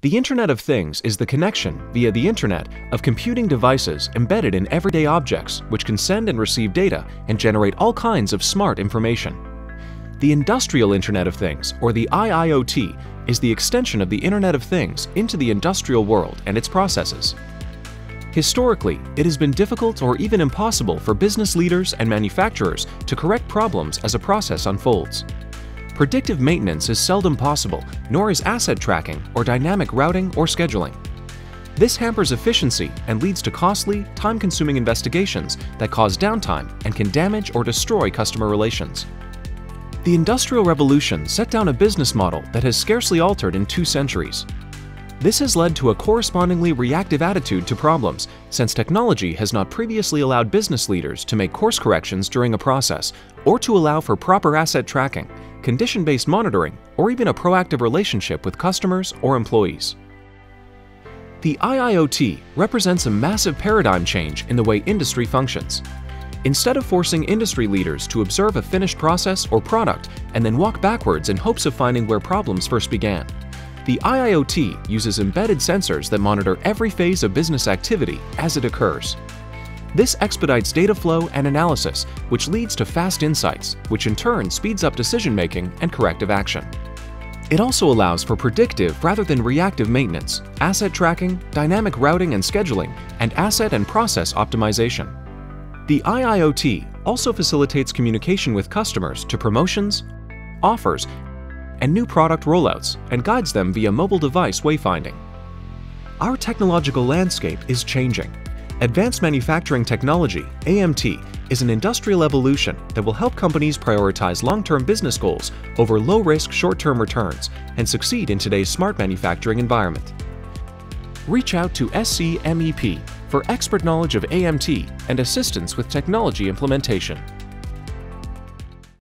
The Internet of Things is the connection, via the Internet, of computing devices embedded in everyday objects which can send and receive data and generate all kinds of smart information. The Industrial Internet of Things, or the IIoT, is the extension of the Internet of Things into the industrial world and its processes. Historically, it has been difficult or even impossible for business leaders and manufacturers to correct problems as a process unfolds. Predictive maintenance is seldom possible, nor is asset tracking or dynamic routing or scheduling. This hampers efficiency and leads to costly, time-consuming investigations that cause downtime and can damage or destroy customer relations. The Industrial Revolution set down a business model that has scarcely altered in two centuries. This has led to a correspondingly reactive attitude to problems, since technology has not previously allowed business leaders to make course corrections during a process or to allow for proper asset tracking, condition-based monitoring, or even a proactive relationship with customers or employees. The IIoT represents a massive paradigm change in the way industry functions. Instead of forcing industry leaders to observe a finished process or product and then walk backwards in hopes of finding where problems first began, the IIoT uses embedded sensors that monitor every phase of business activity as it occurs. This expedites data flow and analysis, which leads to fast insights, which in turn speeds up decision-making and corrective action. It also allows for predictive rather than reactive maintenance, asset tracking, dynamic routing and scheduling, and asset and process optimization. The IIoT also facilitates communication with customers to promotions, offers, and new product rollouts and guides them via mobile device wayfinding. Our technological landscape is changing. Advanced Manufacturing Technology, AMT, is an industrial evolution that will help companies prioritize long-term business goals over low-risk short-term returns and succeed in today's smart manufacturing environment. Reach out to SCMEP for expert knowledge of AMT and assistance with technology implementation.